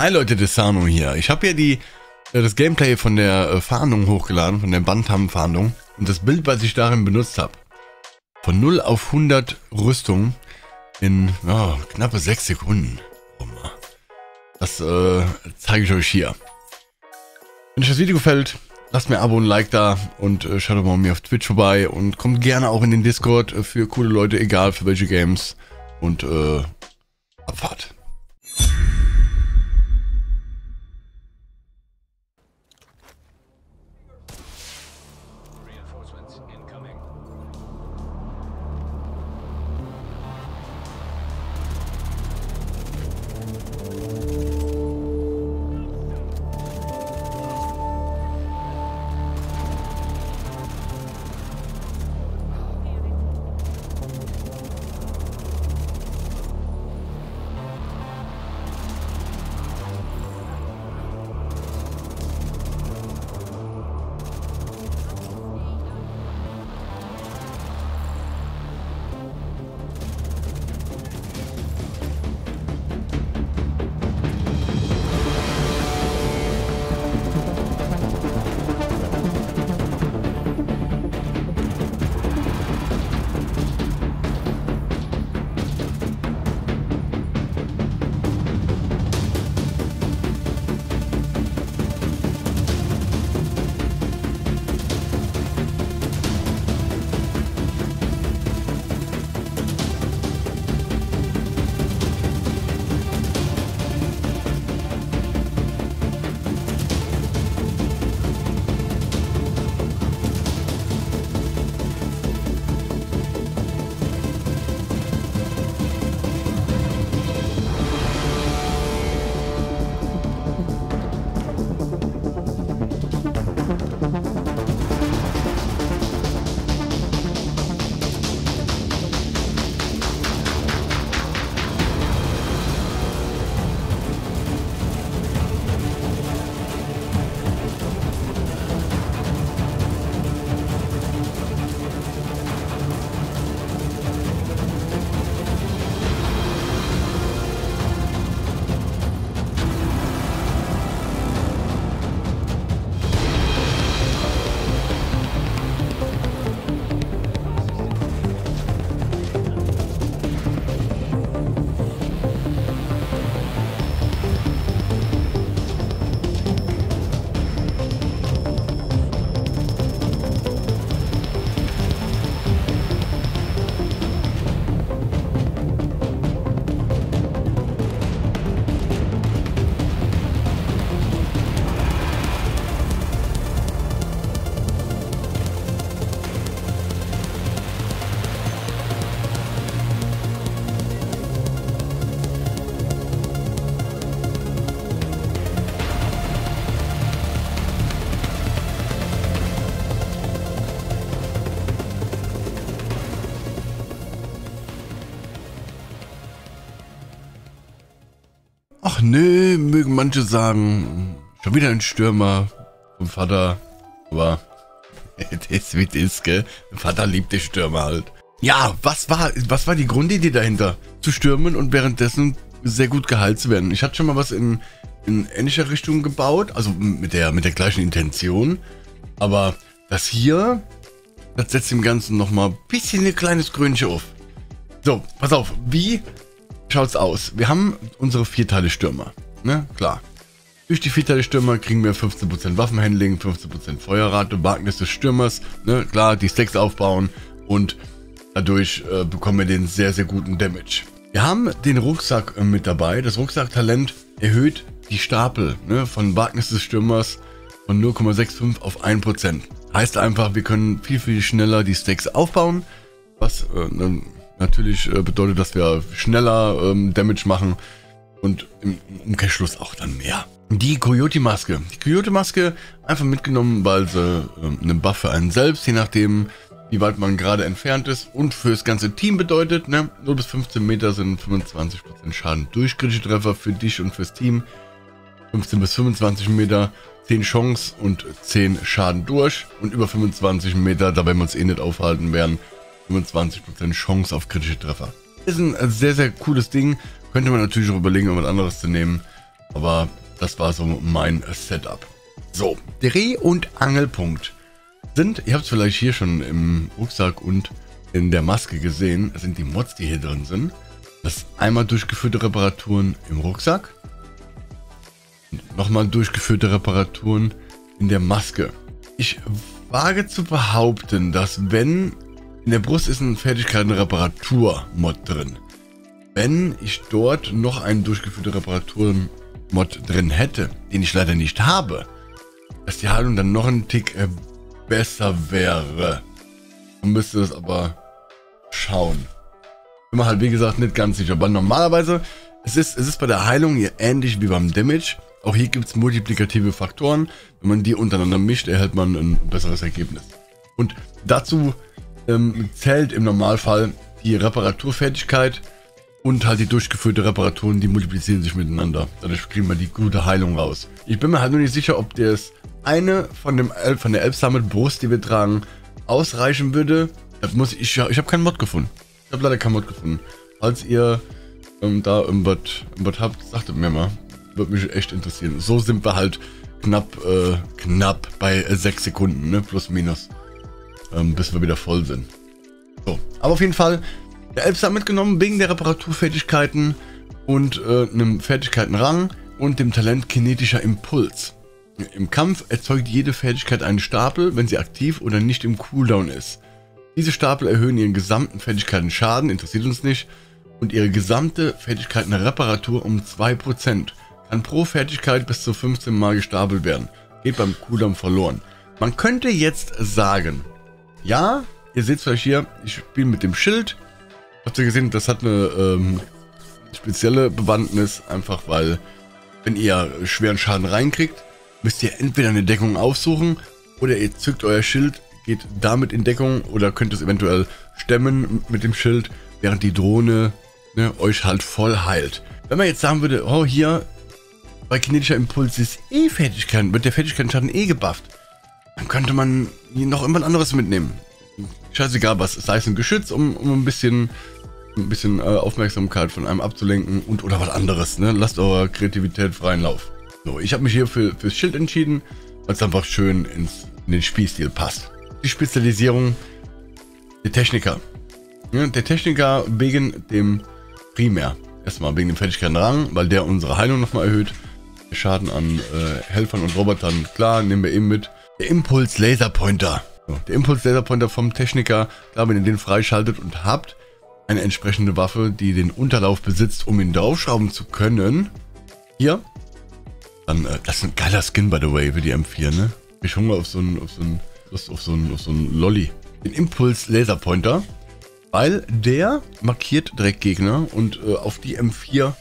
Hi Leute, Desano hier. Ich habe hier die, äh, das Gameplay von der äh, Fahndung hochgeladen, von der Bantam-Fahndung. Und das Bild, was ich darin benutzt habe, von 0 auf 100 Rüstung in ja, knappe 6 Sekunden. Das äh, zeige ich euch hier. Wenn euch das Video gefällt, lasst mir ein Abo und ein Like da und äh, schaut mal mir auf Twitch vorbei und kommt gerne auch in den Discord äh, für coole Leute, egal für welche Games. Und äh, Abfahrt. Nö, mögen manche sagen, schon wieder ein Stürmer vom Vater. Aber das wie das, gell? Vater liebt die Stürmer halt. Ja, was war, was war die Grundidee dahinter? Zu stürmen und währenddessen sehr gut geheilt zu werden. Ich hatte schon mal was in, in ähnlicher Richtung gebaut, also mit der, mit der gleichen Intention. Aber das hier, das setzt dem Ganzen nochmal ein bisschen ein kleines Grünchen auf. So, pass auf, wie schaut's aus? Wir haben unsere vierteile Stürmer, ne? Klar. Durch die vierteile Stürmer kriegen wir 15% Waffenhandling, 15% Feuerrate, Wagnis des Stürmers, ne? Klar, die Stacks aufbauen und dadurch äh, bekommen wir den sehr, sehr guten Damage. Wir haben den Rucksack äh, mit dabei. Das Rucksacktalent erhöht die Stapel ne? von Wagnis des Stürmers von 0,65 auf 1%. Heißt einfach, wir können viel, viel schneller die Stacks aufbauen, was äh, dann natürlich äh, bedeutet, dass wir schneller ähm, Damage machen und im Umkehrschluss auch dann mehr. Die Coyote-Maske. Die Coyote-Maske einfach mitgenommen, weil sie ähm, einen Buff für einen selbst, je nachdem, wie weit man gerade entfernt ist und für das ganze Team bedeutet. Ne? 0 bis 15 Meter sind 25% Schaden durch kritische Treffer für dich und fürs Team. 15 bis 25 Meter 10 Chance und 10 Schaden durch. Und über 25 Meter, da werden wir uns eh nicht aufhalten werden, 25% Chance auf kritische Treffer. Ist ein sehr, sehr cooles Ding. Könnte man natürlich auch überlegen, um was anderes zu nehmen. Aber das war so mein Setup. So, Dreh- und Angelpunkt sind, ihr habt es vielleicht hier schon im Rucksack und in der Maske gesehen, sind die Mods, die hier drin sind. Das einmal durchgeführte Reparaturen im Rucksack. Nochmal durchgeführte Reparaturen in der Maske. Ich wage zu behaupten, dass wenn in der Brust ist ein Fertigkeiten-Reparatur-Mod drin. Wenn ich dort noch einen durchgeführte Reparaturen-Mod drin hätte, den ich leider nicht habe, dass die Heilung dann noch ein Tick äh, besser wäre. Man müsste es aber schauen. Bin mir halt wie gesagt nicht ganz sicher, aber normalerweise es ist es ist bei der Heilung hier ähnlich wie beim Damage. Auch hier gibt es multiplikative Faktoren. Wenn man die untereinander mischt, erhält man ein besseres Ergebnis. Und dazu ähm, zählt im Normalfall die Reparaturfertigkeit und halt die durchgeführte Reparaturen, die multiplizieren sich miteinander. Dadurch kriegen wir die gute Heilung raus. Ich bin mir halt nur nicht sicher, ob das eine von, dem, von der Elbsummit Brust, die wir tragen, ausreichen würde. Das muss ich, ich habe keinen Mod gefunden. Ich habe leider keinen Mod gefunden. Falls ihr ähm, da irgendwas, irgendwas habt, sagt mir mal. Würde mich echt interessieren. So sind wir halt knapp, äh, knapp bei äh, 6 Sekunden, ne? Plus, minus. Ähm, bis wir wieder voll sind. So, aber auf jeden Fall, der Elbster mitgenommen wegen der Reparaturfertigkeiten und äh, einem Fertigkeitenrang und dem Talent kinetischer Impuls. Im Kampf erzeugt jede Fertigkeit einen Stapel, wenn sie aktiv oder nicht im Cooldown ist. Diese Stapel erhöhen ihren gesamten Fertigkeiten Schaden, interessiert uns nicht, und ihre gesamte Fertigkeiten-Reparatur um 2%. Kann pro Fertigkeit bis zu 15 Mal gestapelt werden. Geht beim Cooldown verloren. Man könnte jetzt sagen, ja, ihr seht vielleicht hier, ich spiele mit dem Schild. Habt ihr gesehen, das hat eine ähm, spezielle Bewandtnis, einfach weil, wenn ihr schweren Schaden reinkriegt, müsst ihr entweder eine Deckung aufsuchen oder ihr zückt euer Schild, geht damit in Deckung oder könnt es eventuell stemmen mit dem Schild, während die Drohne ne, euch halt voll heilt. Wenn man jetzt sagen würde, oh hier, bei kinetischer Impuls ist eh Fertigkeit, wird der Fertigkeitsschaden eh gebufft, dann könnte man noch irgendwas anderes mitnehmen. Scheißegal was, sei es ein Geschütz, um, um ein bisschen, ein bisschen äh, Aufmerksamkeit von einem abzulenken und oder was anderes. Ne? Lasst eure Kreativität freien Lauf. So, ich habe mich hier für, fürs Schild entschieden, weil es einfach schön ins, in den Spielstil passt. Die Spezialisierung der Techniker. Ja, der Techniker wegen dem Primär. Erstmal wegen dem Fertigkeitenrang, weil der unsere Heilung nochmal erhöht. Schaden an äh, Helfern und Robotern, klar, nehmen wir eben mit. Der Impuls Laserpointer. So, der Impuls Laserpointer vom Techniker, klar, wenn ihr den freischaltet und habt eine entsprechende Waffe, die den Unterlauf besitzt, um ihn draufschrauben zu können. Hier. Dann, äh, das ist ein geiler Skin, by the way, für die M4, ne? Ich Hunger auf so einen, auf so einen, auf so einen, auf so einen Lolly. Den Impuls Laserpointer. Weil der markiert direkt Gegner und äh, auf die M4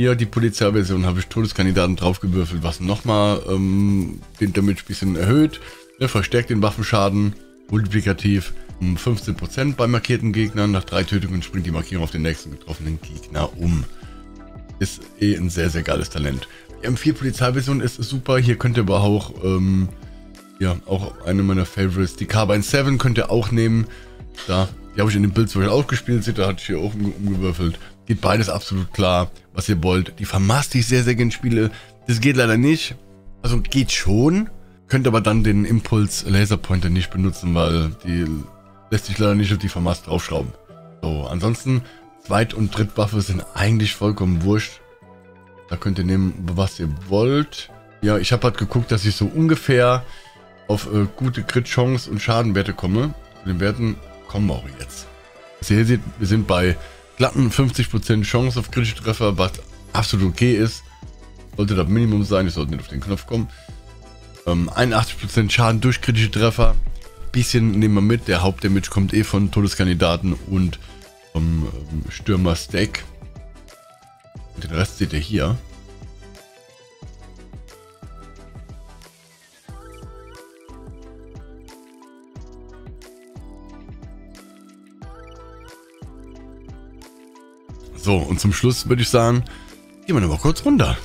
hier die Polizeiversion habe ich Todeskandidaten draufgewürfelt, was nochmal ähm, den Damage ein bisschen erhöht. Er verstärkt den Waffenschaden multiplikativ um 15% bei markierten Gegnern. Nach drei Tötungen springt die Markierung auf den nächsten getroffenen Gegner um. Ist eh ein sehr, sehr geiles Talent. Die M4 Polizeiversion ist super. Hier könnt ihr aber auch, ähm, ja, auch eine meiner Favorites. Die Carbine 7 könnt ihr auch nehmen. Da die habe ich in dem Bild zum Beispiel aufgespielt, seht, da hatte ich hier auch umgewürfelt. Geht beides absolut klar, was ihr wollt. Die vermasst ich sehr, sehr gerne Spiele. Das geht leider nicht. Also geht schon. Könnt aber dann den Impuls Laserpointer nicht benutzen, weil die lässt sich leider nicht auf die Vermast draufschrauben. So, ansonsten Zweit- und Drittwaffe sind eigentlich vollkommen wurscht. Da könnt ihr nehmen, was ihr wollt. Ja, ich habe halt geguckt, dass ich so ungefähr auf äh, gute Crit-Chance und Schadenwerte komme. Zu den Werten kommen wir auch jetzt. Ihr seht, wir sind bei glatten 50% Chance auf kritische Treffer, was absolut okay ist. Sollte das Minimum sein, ich sollte nicht auf den Knopf kommen. Ähm, 81% Schaden durch kritische Treffer. Bisschen nehmen wir mit, der Hauptdamage kommt eh von Todeskandidaten und vom ähm, Stürmer-Stack. Den Rest seht ihr hier. So, und zum Schluss würde ich sagen, gehen wir nochmal kurz runter.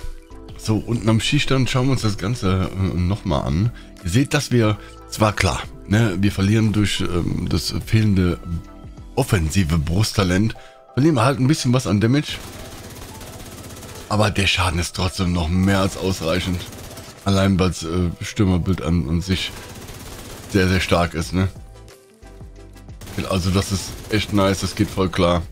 So, unten am Skistand schauen wir uns das Ganze äh, nochmal an. Ihr seht, dass wir, zwar klar, ne, wir verlieren durch ähm, das fehlende offensive Brusttalent, verlieren wir halt ein bisschen was an Damage. Aber der Schaden ist trotzdem noch mehr als ausreichend. Allein weil das äh, Stürmerbild an, an sich sehr, sehr stark ist, ne? Also das ist echt nice, das geht voll klar.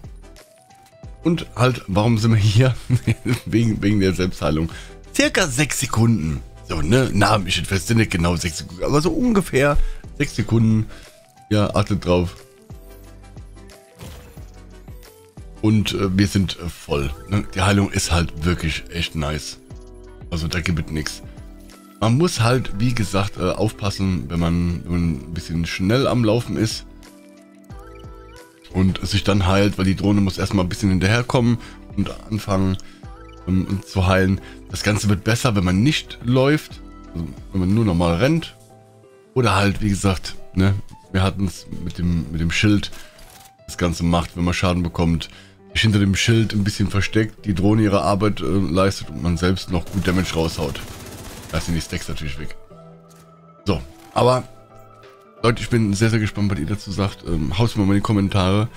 Und halt, warum sind wir hier? wegen, wegen der Selbstheilung. Circa 6 Sekunden. So, ne? Na, ich fest, nicht genau 6 Sekunden, aber so ungefähr 6 Sekunden. Ja, achtet drauf. Und äh, wir sind äh, voll. Ne? Die Heilung ist halt wirklich echt nice. Also da gibt es nichts. Man muss halt, wie gesagt, äh, aufpassen, wenn man, wenn man ein bisschen schnell am Laufen ist und sich dann heilt, weil die Drohne muss erstmal ein bisschen hinterherkommen und anfangen um, zu heilen. Das Ganze wird besser, wenn man nicht läuft, also wenn man nur normal rennt. Oder halt, wie gesagt, ne, wir hatten es mit dem, mit dem Schild, das Ganze macht, wenn man Schaden bekommt, sich hinter dem Schild ein bisschen versteckt, die Drohne ihre Arbeit äh, leistet und man selbst noch gut Damage raushaut. Da sind die Stacks natürlich weg. So, aber Leute, ich bin sehr, sehr gespannt, was ihr dazu sagt. Ähm, haut mir mal in die Kommentare.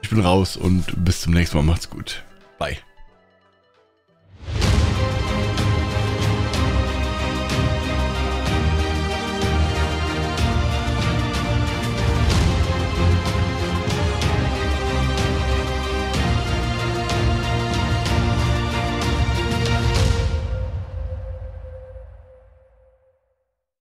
Ich bin raus und bis zum nächsten Mal. Macht's gut. Bye.